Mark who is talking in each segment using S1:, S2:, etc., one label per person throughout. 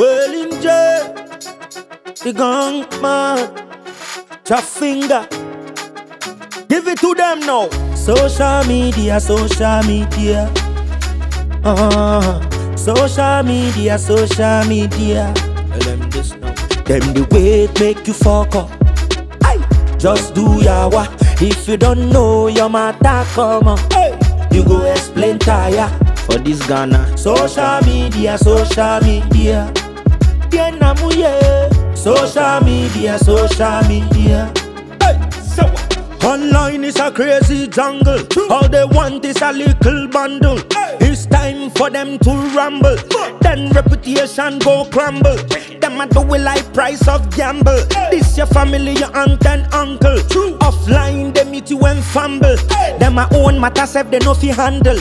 S1: Well in jail, the gang man, Phinga. Give it to them now. Social media, social media. Uh, social media, social media. Tell them this now. Them the way it make you fuck up. Aye. Just do yawa. If you don't know your matter, come on. Hey. You go explain tire for this Ghana. Social media, social media. Namu yeah. Social media, social media. Hey, so? Online is a crazy jungle. Hmm. All they want is a little bundle. It's time for them to rumble. Then reputation go crumble. Them a do it like price of gamble. This your family, your aunt and uncle. Offline they meet you and fumble. Them a own matters if they no fi handle.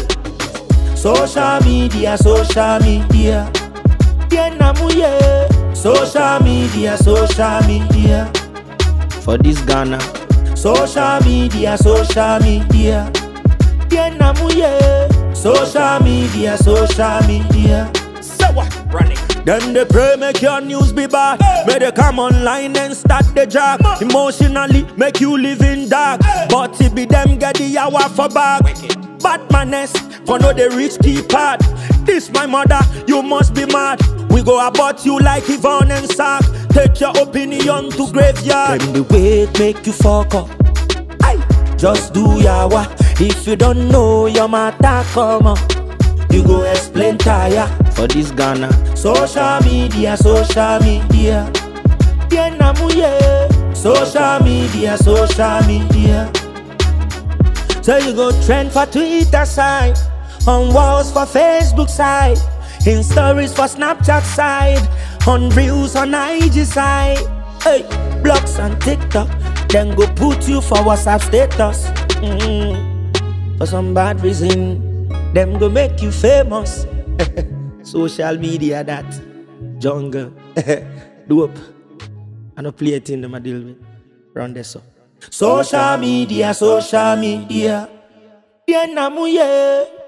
S1: Social media, social media. Yeah, namu yeah. Social media, social media. For this Ghana. Social media, social media. Yeah, namu yeah. Social media, social media. So what? Running. Then they pray make your news be bad. May they come online and start the job. Emotionally make you live in dark. But it be them get the hour for back. Bad manners for no the rich key part. This my mother, you must be mad. We go about you like Yvonne and Sack. Take your opinion to graveyard. Them the it make you fuck up. Aye. Just do yawa. If you don't know your matter, come on. You go explain tire for this Ghana. Social media, social media. Social media, social media. So you go trend for Twitter side, on walls for Facebook side, in stories for Snapchat side, on reels on IG side. Hey, blogs on TikTok, then go put you for WhatsApp status. Mm. For some bad reason, them go make you famous. Social media that jungle, dope. I no play it in them I deal with. Round this up. Social media, social media. Yeah, namu yeah.